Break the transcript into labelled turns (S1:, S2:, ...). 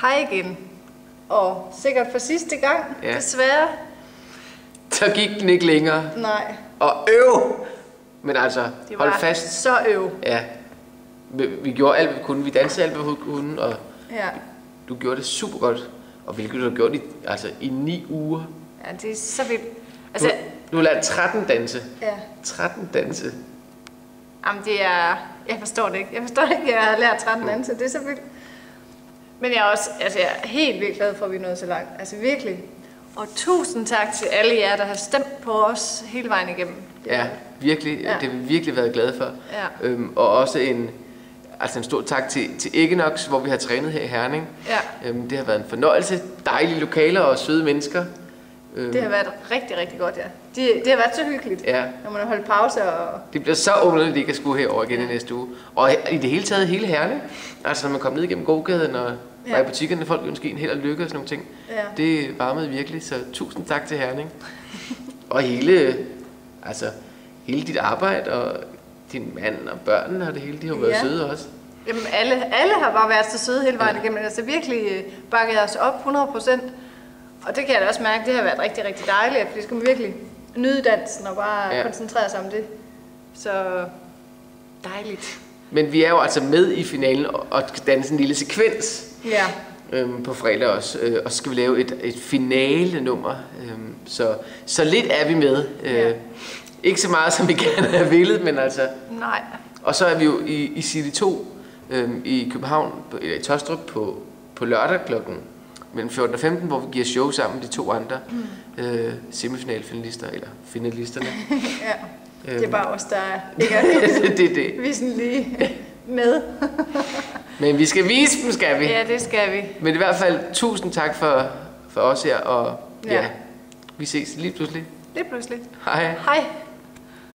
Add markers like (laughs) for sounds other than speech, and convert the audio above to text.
S1: Hej igen. Og sikkert for sidste gang,
S2: Ja.
S1: desværre.
S2: Så gik den ikke længere.
S1: Nej,
S2: Og øv! Men altså,
S1: det var
S2: hold fast.
S1: så øv.
S2: Ja. Vi, vi gjorde alt, vi kunne. Vi dansede alt, hvad vi kunne, og
S1: Ja.
S2: du gjorde det super godt. Og hvilket du har gjort i, altså, i ni uger.
S1: ja, det er så vildt.
S2: Du,
S1: Altså,
S2: du har lært 13 danse.
S1: ja.
S2: 13 danse.
S1: Jamen, det er... Jeg forstår det ikke. Jeg forstår ikke, at jeg har lært 13 danse. Det er så vildt. Men jeg er også altså, jeg er helt vildt glad for, at vi er nået så langt. Altså virkelig. Og tusind tak til alle jer, der har stemt på os hele vejen igennem.
S2: Ja, virkelig. Ja. Det har vi virkelig været glade for.
S1: Ja.
S2: Øhm, og også en, altså en stor tak til, til Equinox, hvor vi har trænet her i Herning.
S1: Ja,
S2: Øhm, det har været en fornøjelse. Dejlige lokaler og søde mennesker. Øhm,
S1: det har været rigtig, rigtig godt, ja. Det, det har været så hyggeligt,
S2: Ja,
S1: når man har holdt pause og...
S2: det bliver så underligt ikke at skulle herover igen ja. i næste uge. Og i det hele taget hele Herning. Altså når man kommer ned igennem gågaden og ja.
S1: Ja.
S2: var i butikkerne, folk ønsker en held og lykke og sådan nogle ting.
S1: Ja.
S2: Det varmede virkelig, så tusind tak til Herning. (laughs) og hele, altså, hele dit arbejde og din mand og børnene og det hele, de har været
S1: Ja.
S2: søde også.
S1: Jamen, alle, alle har bare været så søde hele vejen igennem. Altså virkelig øh, bakket os op 100 procent. Og det kan jeg da også mærke, det har været rigtig, rigtig dejligt. For det skal man virkelig nyde dansen og bare
S2: Ja.
S1: ja. koncentrere sig om det. Så dejligt.
S2: Men vi er jo altså med i finalen og skal danse en lille sekvens
S1: Ja,
S2: øhm, på fredag også. Øh, og så skal vi lave et, et finale nummer. Øhm, så, så lidt er vi med. Øh,
S1: Ja.
S2: Ikke så meget, som vi gerne have villet, men altså...
S1: nej.
S2: Og så er vi jo i, i City 2 øhm, i København, på, eller i Tostrup på, på lørdag klokken mellem 14 og 15, hvor vi giver show sammen de to andre mm. øh, semifinalfinalister, eller finalisterne. (laughs)
S1: Ja, det er bare os, der ikke er (laughs)
S2: det det.
S1: vi er sådan lige med.
S2: Men vi skal vise dem, skal vi.
S1: Ja, det skal vi.
S2: Men i hvert fald tusind tak for, for os her, og ja.
S1: Ja.
S2: ja, vi ses lige pludselig.
S1: Lige pludselig.
S2: Hej.
S1: Hej.